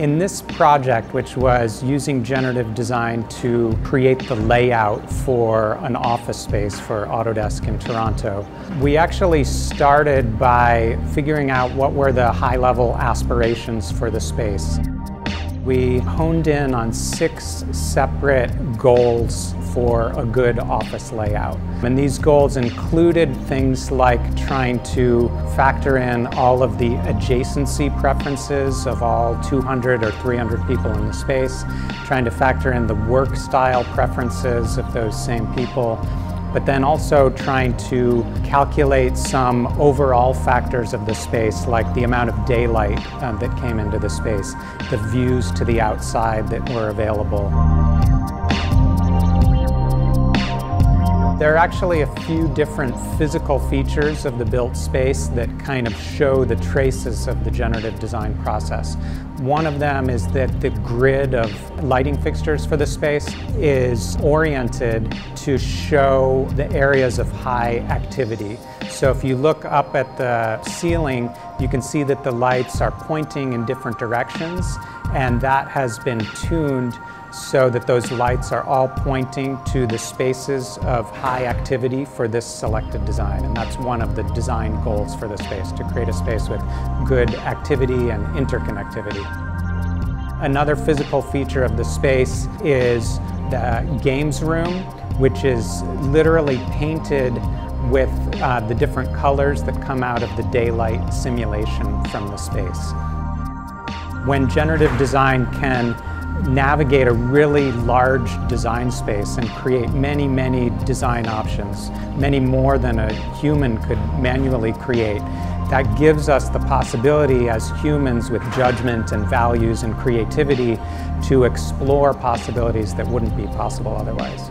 In this project, which was using generative design to create the layout for an office space for Autodesk in Toronto, we actually started by figuring out what were the high-level aspirations for the space. We honed in on six separate goals for a good office layout. And these goals included things like trying to factor in all of the adjacency preferences of all 200 or 300 people in the space, trying to factor in the work style preferences of those same people, but then also trying to calculate some overall factors of the space, like the amount of daylight um, that came into the space, the views to the outside that were available. There are actually a few different physical features of the built space that kind of show the traces of the generative design process. One of them is that the grid of lighting fixtures for the space is oriented to show the areas of high activity. So if you look up at the ceiling, you can see that the lights are pointing in different directions and that has been tuned so that those lights are all pointing to the spaces of high activity for this selected design. And that's one of the design goals for the space, to create a space with good activity and interconnectivity. Another physical feature of the space is the games room, which is literally painted with uh, the different colors that come out of the daylight simulation from the space. When generative design can navigate a really large design space and create many, many design options, many more than a human could manually create. That gives us the possibility as humans with judgment and values and creativity to explore possibilities that wouldn't be possible otherwise.